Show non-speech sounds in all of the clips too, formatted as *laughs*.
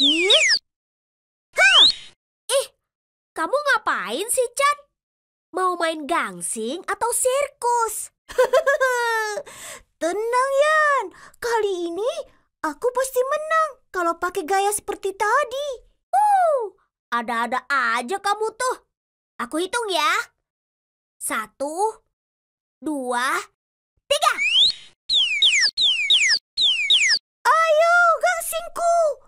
Ih, Kamu ngapain sih, Chan? Mau main gangsing atau sirkus? *laughs* Tenang, Yan. Kali ini aku pasti menang kalau pakai gaya seperti tadi. Uh, ada-ada aja kamu tuh. Aku hitung ya. Satu, dua, tiga. Ayo, gangsingku.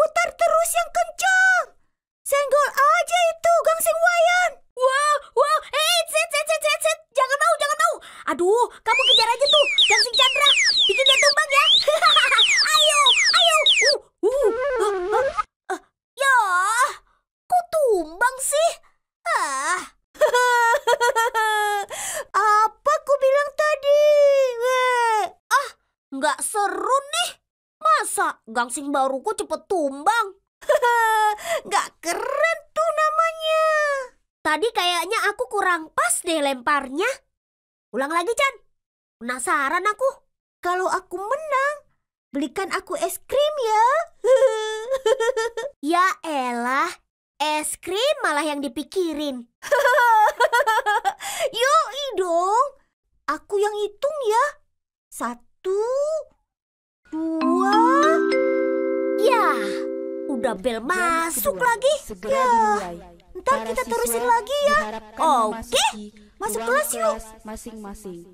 Putar terus yang kencang. Senggol aja itu gangsing Wayan. Wow, wow, eh, set, set, set, set, set. Jangan mau, jangan mau. Aduh, kamu kejar aja tuh, gangsing Chandra. Bikin dia tumbang ya. *laughs* ayo, ayo. Uh, uh, uh, uh, uh. Ya, kok tumbang sih? Ah, Apa ku bilang tadi? Weh. nggak seru nih. Masa gangsing baruku cepet tumbang? *laughs* Nggak keren tuh namanya. Tadi kayaknya aku kurang pas deh lemparnya. Ulang lagi, Chan. Penasaran aku. Kalau aku menang, belikan aku es krim ya. *laughs* Ya elah, es krim malah yang dipikirin. *laughs* Yoi dong. Aku yang hitung ya. Satu, dua, Ya, udah bel masuk lagi. Segera Ya, ntar Para kita terusin lagi ya. Oke, masuk kelas yuk. masing-masing.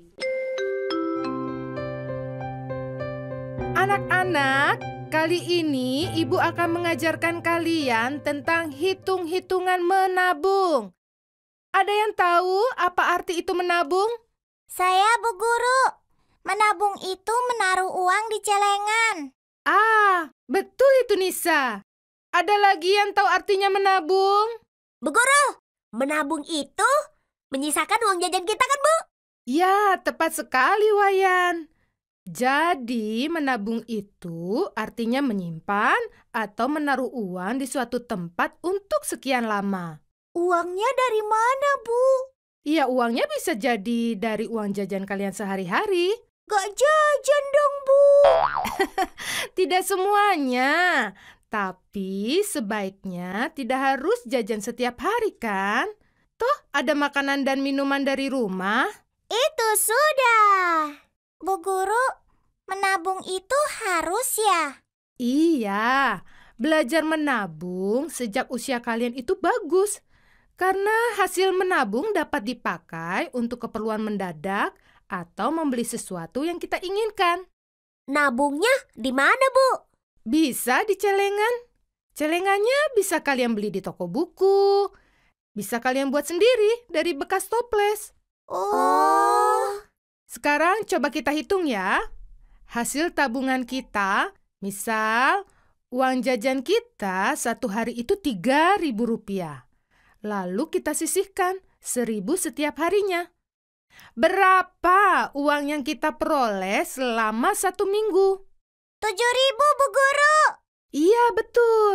Anak-anak, kali ini ibu akan mengajarkan kalian tentang hitung-hitungan menabung. Ada yang tahu apa arti itu menabung? Saya Bu Guru. Menabung itu menaruh uang di celengan. Ah, betul itu Nisa. Ada lagi yang tahu artinya menabung? Bu Guru, menabung itu menyisakan uang jajan kita kan, Bu? Ya, tepat sekali Wayan. Jadi, menabung itu artinya menyimpan atau menaruh uang di suatu tempat untuk sekian lama. Uangnya dari mana, Bu? Ya, uangnya bisa jadi dari uang jajan kalian sehari-hari. Gak jajan dong, Bu. *laughs* Tidak semuanya, tapi sebaiknya tidak harus jajan setiap hari kan? Toh ada makanan dan minuman dari rumah. Itu sudah. Bu Guru, menabung itu harus ya? Iya, belajar menabung sejak usia kalian itu bagus. Karena hasil menabung dapat dipakai untuk keperluan mendadak atau membeli sesuatu yang kita inginkan. Nabungnya di mana, Bu? Bisa di celengan. Celengannya bisa kalian beli di toko buku. Bisa kalian buat sendiri dari bekas toples. Oh. Sekarang coba kita hitung ya. Hasil tabungan kita, misal uang jajan kita satu hari itu Rp3.000. Lalu kita sisihkan seribu setiap harinya. Berapa uang yang kita peroleh selama satu minggu? Tujuh ribu, Bu Guru. Iya, betul.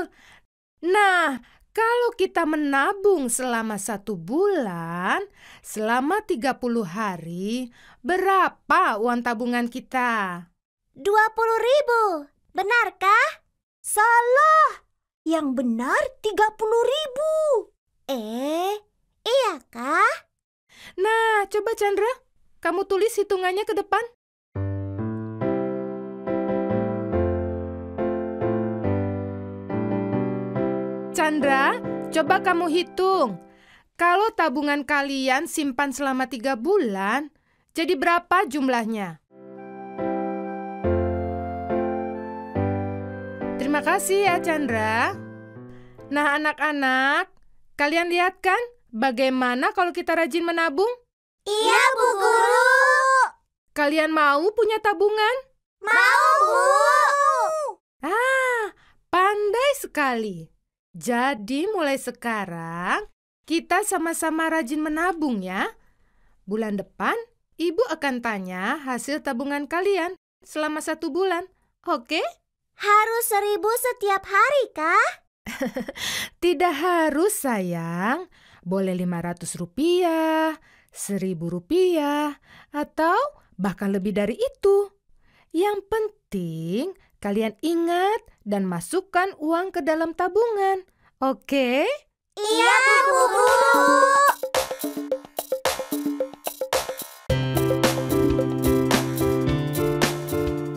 Nah, kalau kita menabung selama satu bulan, selama 30 hari, berapa uang tabungan kita? Dua puluh ribu. Benarkah? Salah. Yang benar tiga puluh ribu. Eh, iya kah? Nah, coba Chandra, kamu tulis hitungannya ke depan. Chandra, coba kamu hitung. Kalau tabungan kalian simpan selama tiga bulan, jadi berapa jumlahnya? Terima kasih ya Chandra. Nah anak-anak, kalian lihat kan bagaimana kalau kita rajin menabung? Iya, Bu Guru. Kalian mau punya tabungan? Mau, Bu. Ah, pandai sekali. Jadi mulai sekarang kita sama-sama rajin menabung ya. Bulan depan ibu akan tanya hasil tabungan kalian. selama satu bulan. Oke? Harus seribu setiap hari, kah? *laughs* Tidak harus, sayang. Boleh 500 rupiah, 1000 rupiah, atau bahkan lebih dari itu. Yang penting kalian ingat dan masukkan uang ke dalam tabungan. Oke? Iya, Bu.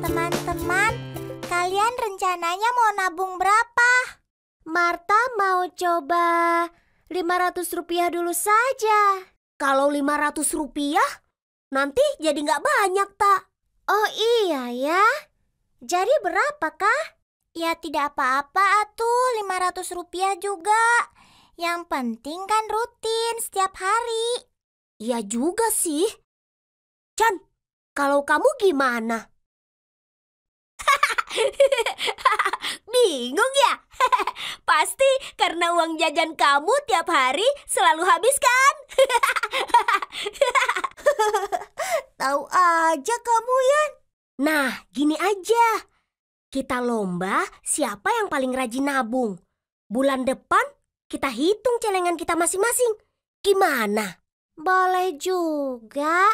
Teman-teman, kalian rencananya mau nabung berapa? Marta mau coba 500 rupiah dulu saja. Kalau 500 rupiah, nanti jadi nggak banyak, tak? Oh iya ya. Jadi berapa kah? Ya tidak apa-apa atuh 500 rupiah juga. Yang penting kan rutin setiap hari. Iya juga sih. Chan, kalau kamu gimana? *laughs* Bingung ya? *laughs* Pasti karena uang jajan kamu tiap hari selalu habis kan? *laughs* Tahu aja kamu Yan. Nah, gini aja. Kita lomba siapa yang paling rajin nabung. Bulan depan kita hitung celengan kita masing-masing. Gimana? Boleh juga.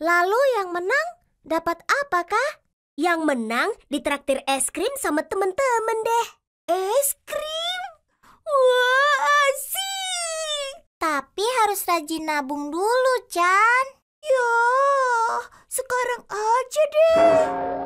Lalu yang menang dapat apa kah? Yang menang ditraktir es krim sama temen-temen deh. Es krim. Wah, asik. Tapi harus rajin nabung dulu, Chan. Ya, sekarang aja deh.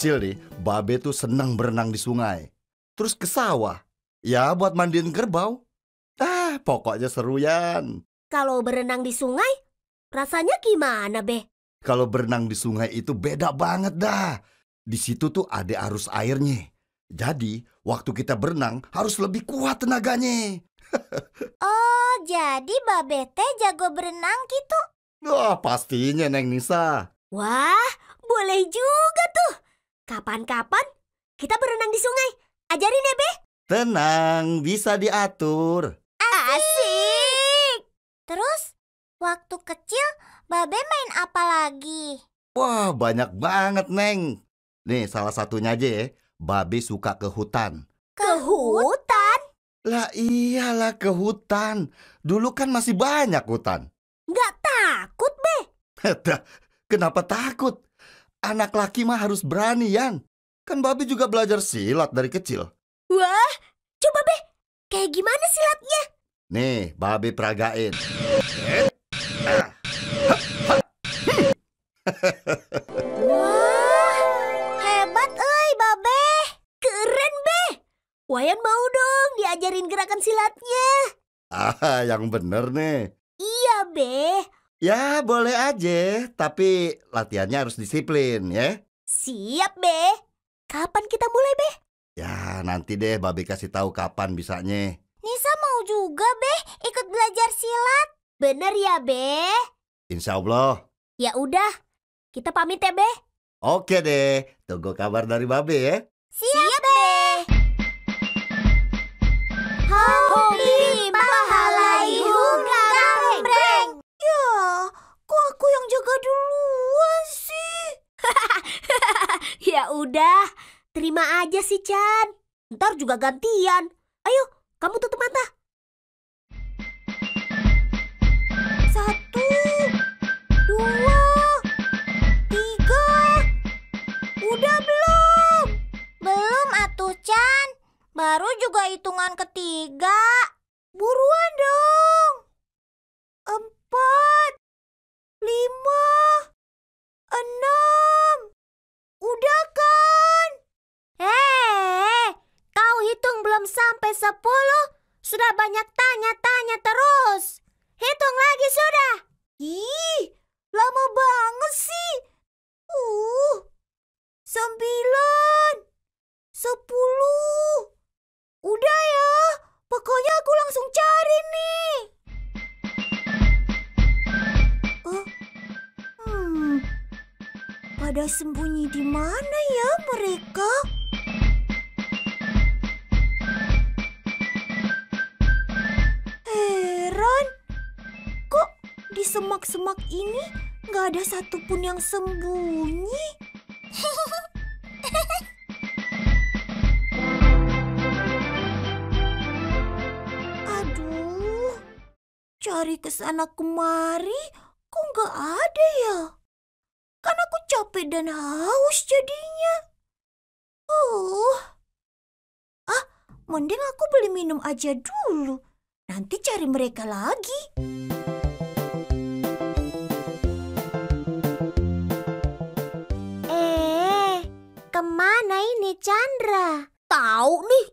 Kecil nih, Babe tuh senang berenang di sungai. Terus ke sawah. Ya buat mandiin kerbau. Ah, pokoknya seru Yan. Kalau berenang di sungai, rasanya gimana, Be? Kalau berenang di sungai itu beda banget dah. Di situ tuh ada arus airnya. Jadi, waktu kita berenang harus lebih kuat tenaganya. *laughs* Oh, jadi Babete jago berenang gitu? Wah, pastinya Neng Nisa. Wah, boleh juga tuh. Kapan-kapan kita berenang di sungai. Ajarin ya, Be. Tenang, bisa diatur. Asik. Terus, waktu kecil Babe main apa lagi? Wah, banyak banget, Neng. Nih, salah satunya aja ya. Babe suka ke hutan. Ke hutan? Lah iyalah ke hutan. Dulu kan masih banyak hutan. Nggak takut, Be. *laughs* Kenapa takut? Anak laki mah harus berani, Yan. Kan Babe juga belajar silat dari kecil. Wah, coba, Be. Kayak gimana silatnya? Nih, Babe peragain. Wah, hebat euy Babe. Keren, Be. Wayan mau dong diajarin gerakan silatnya. Ah, yang bener nih. Iya, Be. Ya, boleh aja. Tapi latihannya harus disiplin, ya. Siap, Be. Kapan kita mulai, Be? Ya, nanti deh Babe kasih tahu kapan bisanya. Nisa mau juga, Be, ikut belajar silat. Bener ya, Be? Insya Allah. Ya udah. Kita pamit ya, Be. Oke deh, tunggu kabar dari Babe ya. Siap, deh. Hobi duluan sih? *laughs* ya udah, terima aja sih, Chan. Ntar juga gantian. Ayo, kamu tutup mata. Satu, dua, tiga. Udah belum? Belum atuh Chan. Baru juga hitungan ketiga. Buruan dong. Empat, lima, enam. Udah kan? Eh, kau hitung belum sampai sepuluh. Sudah banyak tanya-tanya terus. Hitung lagi sudah. Ih, lama banget sih. Uh, sembilan, sepuluh. Udah ya, pokoknya aku langsung cari nih. Oh, hmm, pada sembunyi di mana ya mereka? Heran, di semak-semak ini nggak ada satupun yang sembunyi? *laughs* Aduh, cari ke sana kemari kok nggak ada ya? Kan aku capek dan haus jadinya. Oh, ah, mending aku beli minum aja dulu. Nanti cari mereka lagi. Chandra? Tahu nih,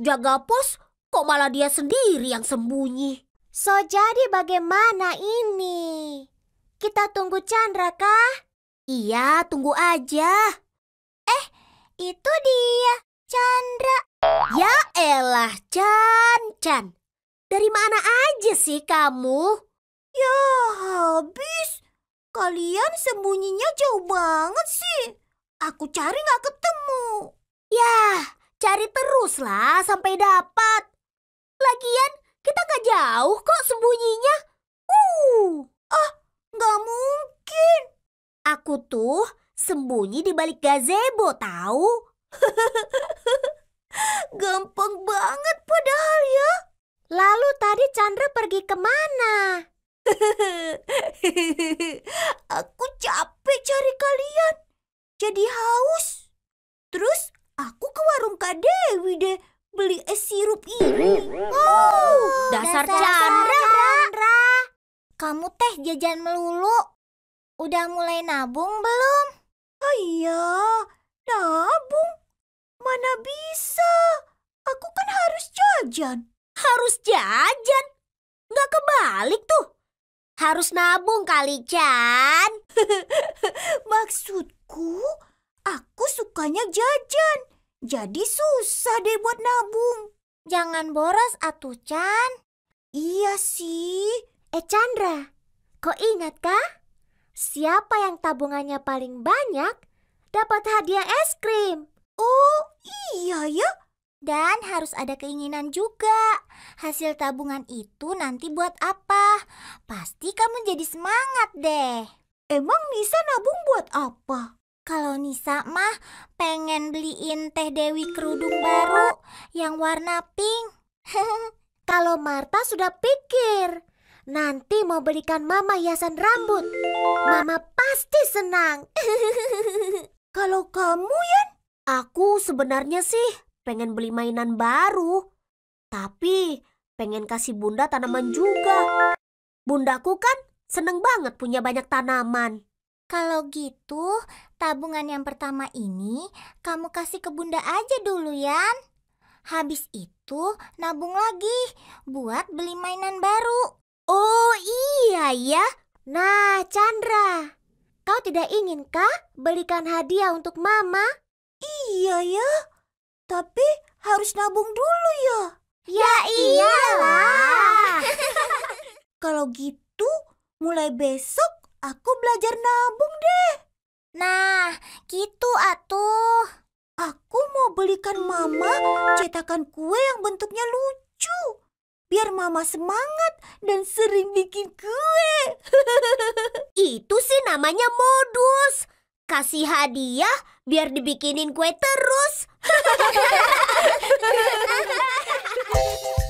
jaga pos kok malah dia sendiri yang sembunyi. So jadi bagaimana ini? Kita tunggu Chandra kah? Iya, tunggu aja. Itu dia, Chandra. Ya elah, Chan, Chan. Dari mana aja sih kamu? Ya, habis. Kalian sembunyinya jauh banget sih. Aku cari nggak ketemu. Ya, cari terus lah sampai dapat. Lagian, kita nggak jauh kok sembunyinya. Uh, ah, nggak mungkin. Aku tuh sembunyi di balik gazebo tahu. *laughs* Gampang banget padahal ya. Lalu tadi Chandra pergi ke mana? *laughs* aku capek cari kalian. Jadi haus. Terus aku ke warung Kak Dewi deh beli es sirup ini. Oh, dasar Chandra. Chandra. Kamu teh jajan melulu. Udah mulai nabung belum? Oh iya, nabung. Mana bisa? Aku kan harus jajan. Harus jajan? Nggak kebalik tuh. Harus nabung kali, Chan. *laughs* Maksudku, aku sukanya jajan. Jadi susah deh buat nabung. Jangan boros atuh Chan. Iya sih. Eh Chandra, kok ingat kah? Siapa yang tabungannya paling banyak dapat hadiah es krim. Oh, iya ya. Dan harus ada keinginan juga. Hasil tabungan itu nanti buat apa? Pasti kamu jadi semangat deh. Emang Nisa nabung buat apa? Kalau Nisa mah pengen beliin Teh Dewi kerudung baru yang warna pink. *laughs* Kalau Marta sudah pikir nanti mau belikan Mama hiasan rambut. Mama pasti senang. *laughs* Kalau kamu, Yan? Aku sebenarnya sih pengen beli mainan baru. Tapi pengen kasih bunda tanaman juga. Bundaku kan seneng banget punya banyak tanaman. Kalau gitu, tabungan yang pertama ini kamu kasih ke bunda aja dulu, Yan. Habis itu nabung lagi buat beli mainan baru. Oh iya ya. Nah, Chandra, kau tidak inginkah belikan hadiah untuk Mama? Iya ya. Tapi harus nabung dulu ya. Ya iyalah. *laughs* Kalau gitu, mulai besok aku belajar nabung deh. Nah, gitu atuh. Aku mau belikan Mama cetakan kue yang bentuknya lucu. Biar Mama semangat dan sering bikin kue. *laughs* Itu sih namanya modus. Kasih hadiah biar dibikinin kue terus. *laughs*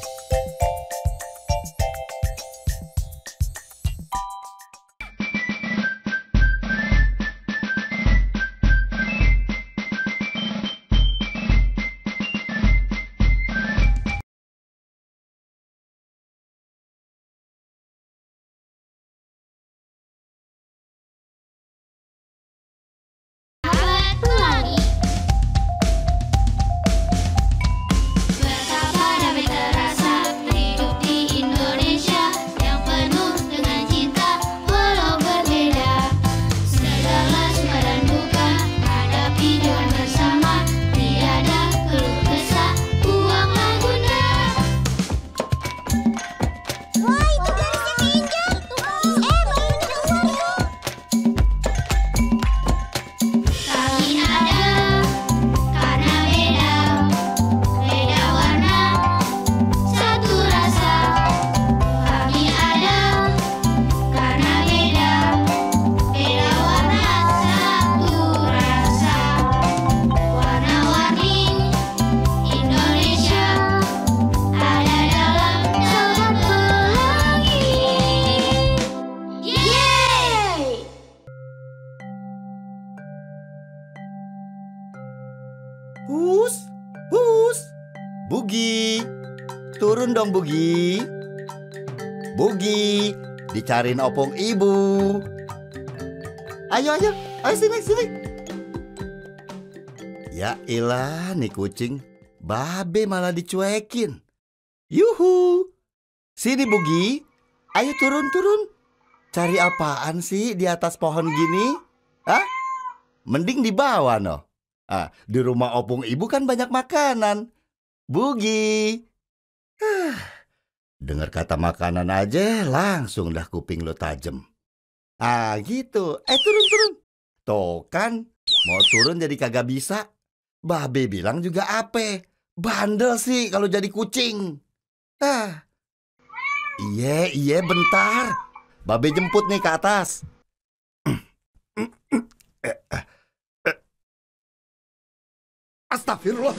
Bugi, dicariin opung ibu. Ayo, ayo. Ayo sini, sini. Ya ilah nih kucing. Babe malah dicuekin. Yuhu. Sini Bugi. Ayo turun, turun. Cari apaan sih di atas pohon gini? Hah? Mending di bawah noh. Ah, di rumah opung ibu kan banyak makanan. Bugi. Ah, dengar kata makanan aja langsung dah kuping lo tajem. Ah gitu. Eh turun turun. Tuh kan mau turun jadi kagak bisa. Babe bilang juga apa? Bandel sih kalau jadi kucing. Ah. Iya, iya bentar. Babe jemput nih ke atas. *clears throat* Astagfirullah.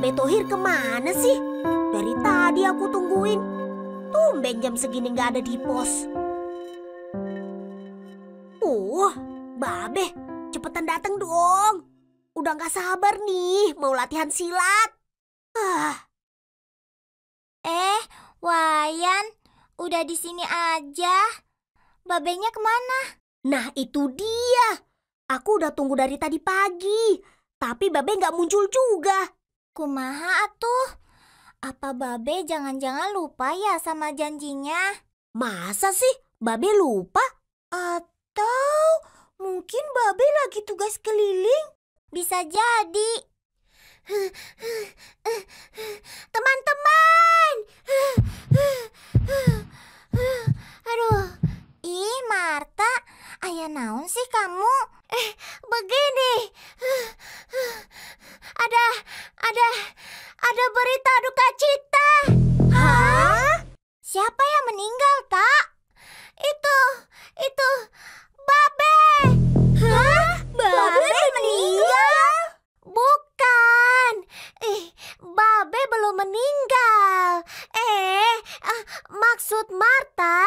Babe Tohir ke mana sih? Dari tadi aku tungguin. Tumben jam segini nggak ada di pos. Uh, Babe, cepetan datang dong. Udah nggak sabar nih mau latihan silat. Ah, Eh, Wayan, udah di sini aja. Babenya ke mana? nah itu dia. Aku udah tunggu dari tadi pagi. Tapi Babe nggak muncul juga. Kumaha atuh? Apa Babe jangan-jangan lupa ya sama janjinya? Masa sih Babe lupa? Atau mungkin Babe lagi tugas keliling? Bisa jadi. Teman-teman! Aduh, ih Marta, ayah naon sih kamu? Eh, begini. Ada, ada, ada berita duka cita. Hah? Siapa yang meninggal, Tak? Itu, itu, Babe. Hah? Babe meninggal? Bukan. Eh, Babe belum meninggal. Eh, ah, maksud Marta,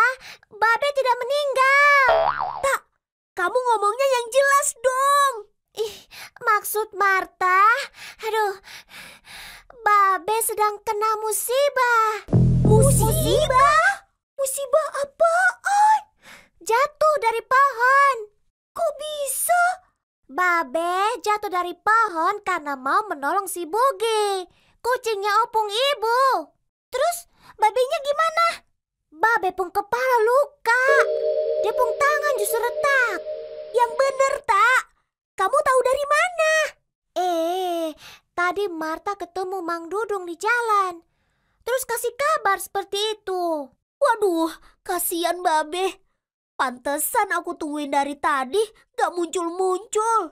Babe tidak meninggal. Kamu ngomongnya yang jelas dong. Ih, maksud Marta, aduh, Babe sedang kena musibah. Musibah? Musibah apaan? Jatuh dari pohon. Kok bisa? Babe jatuh dari pohon karena mau menolong si Boge, kucingnya opung ibu. Terus babenya gimana? Babe pun kepala luka. Dia pun tangan justru retak. Yang bener, tak? Kamu tahu dari mana? Eh, tadi Marta ketemu Mang Dudung di jalan. Terus kasih kabar seperti itu. Waduh, kasihan Babe. Pantesan aku tungguin dari tadi gak muncul-muncul.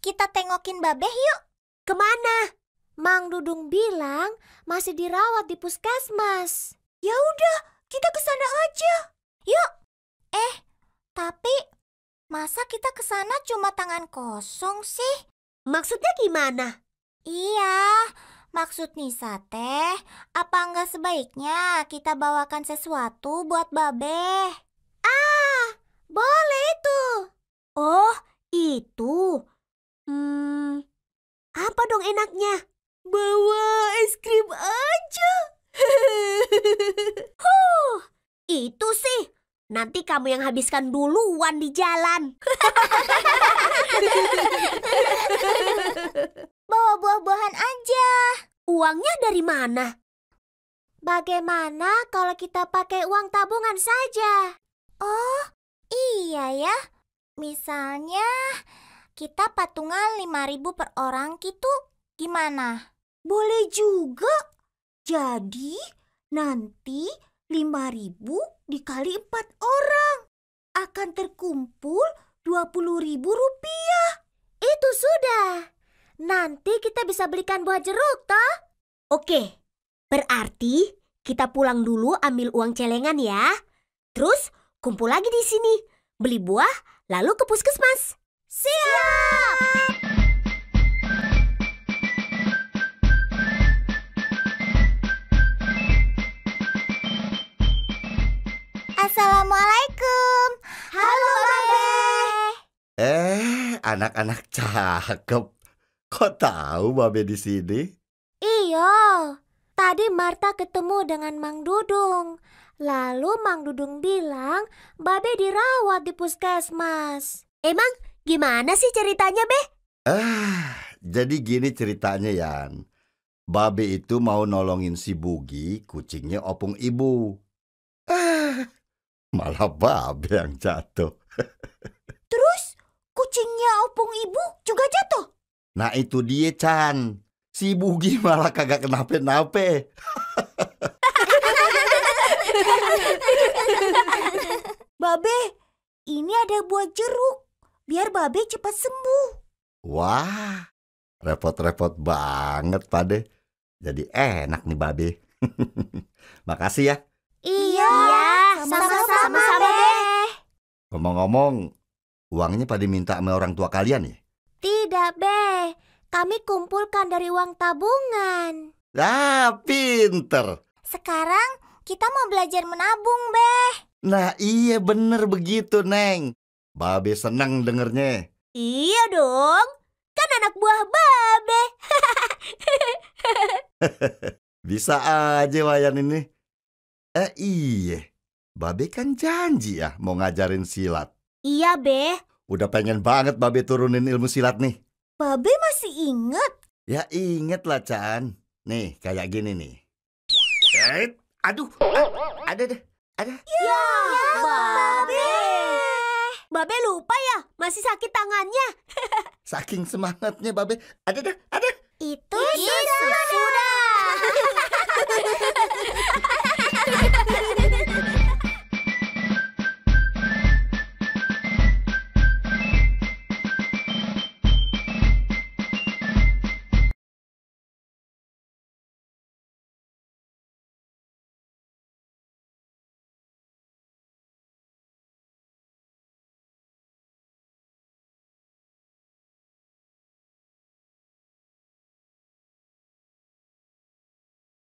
Kita tengokin Babeh yuk. Ke mana? Mang Dudung bilang masih dirawat di puskesmas. Ya udah, kita ke sana aja. Yuk. Eh, tapi masa kita ke sana cuma tangan kosong sih? Maksudnya gimana? Iya, maksud Nisa teh, apa enggak sebaiknya kita bawakan sesuatu buat Babe? Ah, boleh itu. Oh, itu. Hmm, apa dong enaknya? Bawa es krim aja. *laughs* huh, itu sih. Nanti kamu yang habiskan duluan di jalan. *laughs* Bawa buah-buahan aja. Uangnya dari mana? Bagaimana kalau kita pakai uang tabungan saja? Oh, iya ya. Misalnya kita patungan 5000 per orang gitu. Gimana? Boleh juga. Jadi nanti 5000 dikali 4 orang akan terkumpul 20.000 rupiah. Itu sudah. Nanti kita bisa belikan buah jeruk toh? Oke, berarti kita pulang dulu ambil uang celengan ya. Terus kumpul lagi di sini, beli buah, lalu ke puskesmas. Siap! Assalamualaikum. Halo, Babe. Eh, anak-anak cakep. Kok tahu Babe di sini? Iya, tadi Marta ketemu dengan Mang Dudung. Lalu Mang Dudung bilang, Babe dirawat di puskesmas. Emang gimana sih ceritanya, Be? Ah, jadi gini ceritanya Yan. Babe itu mau nolongin si Bugi, kucingnya opung ibu. Ah, malah Babe yang jatuh. *laughs* Terus kucingnya opung ibu juga jatuh. Nah itu dia Chan. Si Bugi malah kagak kenapa-napa. *laughs* Babe, ini ada buah jeruk. Biar Babe cepat sembuh. Wah, repot-repot banget Pade. Jadi enak nih Babe. *laughs* Makasih ya. Iya, sama-sama, Babe. Ngomong-ngomong, uangnya pada minta sama orang tua kalian ya? Tidak, Be. Kami kumpulkan dari uang tabungan. Ah, pinter. Sekarang kita mau belajar menabung, Be. Nah iya bener begitu, Neng. Babe seneng dengernya. Iya dong. Kan anak buah Babe. *laughs* Bisa aja wayan ini. Eh iya, Babe kan janji ya mau ngajarin silat. Iya, Be. Udah pengen banget Babe turunin ilmu silat nih. Babe masih ingat. Ya inget lah Chan. Nih kayak gini nih. Eh, aduh, ah, ada deh, ada? Ya, ya Babe. Babe lupa ya, masih sakit tangannya. *laughs* Saking semangatnya Babe. Ada dah, ada. Itu, Itu sudah. sudah. *laughs*